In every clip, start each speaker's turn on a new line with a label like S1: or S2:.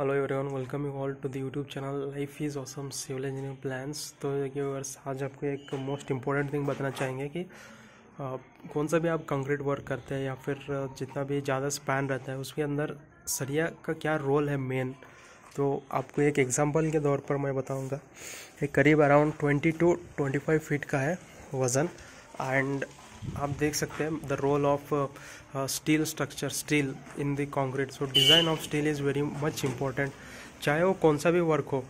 S1: Hello everyone welcome you all to the YouTube channel life is awesome civil engineering plans तो वर्स आज आपको एक मोस्ट इम्पोर्टेंट थिंग बताना चाहेंगे कि आ, कौन सा भी आप कंक्रीट वर्क करते हैं या फिर जितना भी ज़्यादा स्पैन रहता है उसके अंदर सरिया का क्या रोल है मेन तो आपको एक एग्ज़ाम्पल के तौर पर मैं बताऊँगा। एक करीब around twenty two twenty five feet का है वज़न। एंड आप देख सकते हैं the role of steel structure steel in the concrete so design of steel is very much important चाहे वो कौन सा भी वर्क हो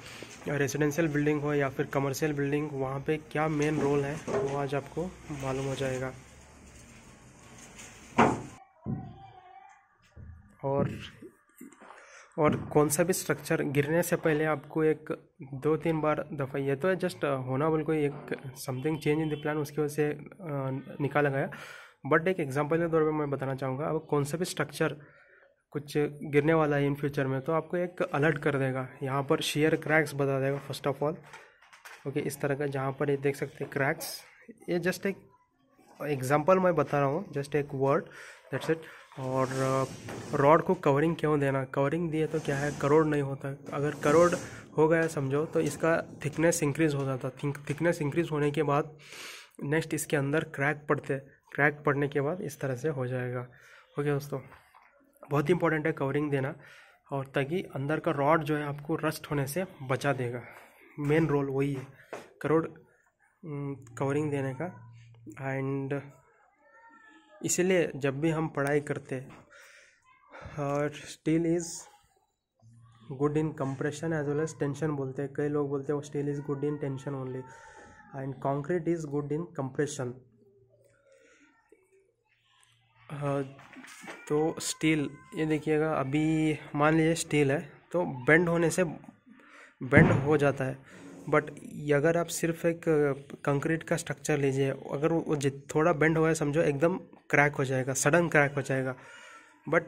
S1: रेजिडेंशियल बिल्डिंग हो या फिर कमर्शियल बिल्डिंग वहाँ पे क्या मेन रोल है, वो आज आपको मालूम हो जाएगा। और और कौन सा भी स्ट्रक्चर गिरने से पहले आपको एक दो तीन बार दफ़ा, ये तो जस्ट होना बोल कोई एक something change in the plan उसकी वजह से निकाला गया। बट एक एग्जांपल के तौर पे मैं बताना चाहूँगा, अब कौन सा भी स्ट्रक्चर कुछ गिरने वाला है इन फ्यूचर में तो आपको एक अलर्ट कर देगा। यहाँ पर शेयर क्रैक्स बता देगा फ़र्स्ट ऑफ़ ऑल ओके इस तरह का जहाँ पर ये देख सकते हैं क्रैक्स ये जस्ट एक एग्ज़ाम्पल मैं बता रहा हूँ जस्ट एक वर्ड दैट्स इट और रॉड को कवरिंग क्यों देना? कवरिंग दिए तो क्या है? करोड़ नहीं होता। अगर करोड़ हो गया समझो तो इसका थिकनेस इंक्रीज हो जाता। थिकनेस इंक्रीज होने के बाद नेक्स्ट इसके अंदर क्रैक पड़ते, क्रैक पड़ने के बाद इस तरह से हो जाएगा। ओके दोस्तों, बहुत इंपॉर्टेंट है कवरिंग देना और ताकि अंदर का रॉड जो है आपको रस्ट होने से बचा देगा। मेन रोल वही है, करोड़ कवरिंग देने का। एंड इसीलिए जब भी हम पढ़ाई करते और steel is good in compression as well as tension बोलते हैं। कई लोग बोलते हैं वो steel is good in tension only and concrete is good in compression तो स्टील ये देखिएगा, अभी मान लीजिए स्टील है तो बेंड होने से बेंड हो जाता है। बट अगर आप सिर्फ़ एक कंक्रीट का स्ट्रक्चर लीजिए, अगर वो थोड़ा बेंड है समझो एकदम क्रैक हो जाएगा, सडन क्रैक हो जाएगा। बट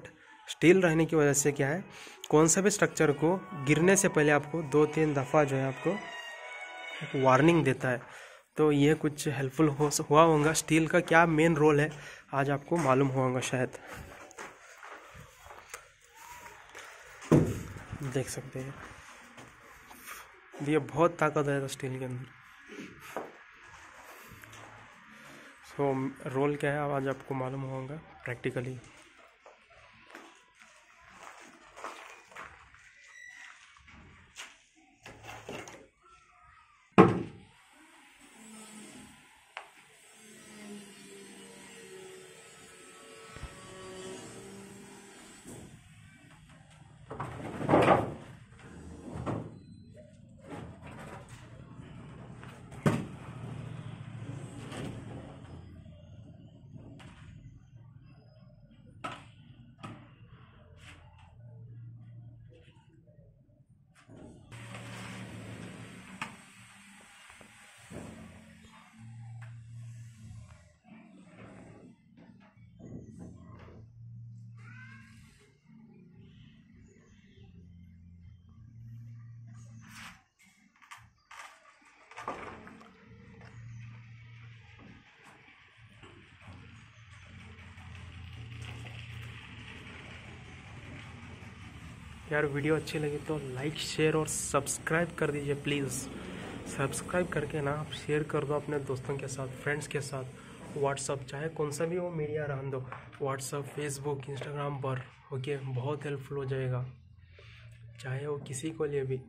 S1: स्टील रहने की वजह से क्या है, कौन सा भी स्ट्रक्चर को गिरने से पहले आपको दो तीन दफ़ा जो है आपको वार्निंग देता है। तो ये कुछ हेल्पफुल हो, हुआ होगा। स्टील का क्या मेन रोल है, आज आपको मालूम होगा शायद। देख सकते हैं। ये बहुत ताकत है स्टील के अंदर। सो so, रोल क्या है? आज आपको मालूम होगा प्रैक्टिकली यार वीडियो अच्छी लगी तो लाइक, शेयर और सब्सक्राइब कर दीजिए प्लीज़। सब्सक्राइब करके ना आप शेयर कर दो अपने दोस्तों के साथ फ्रेंड्स के साथ। व्हाट्सअप चाहे कौन सा भी वो मीडिया रहा दो। व्हाट्सअप फेसबुक इंस्टाग्राम पर ओके बहुत हेल्पफुल हो जाएगा। चाहे वो किसी को लिए भी।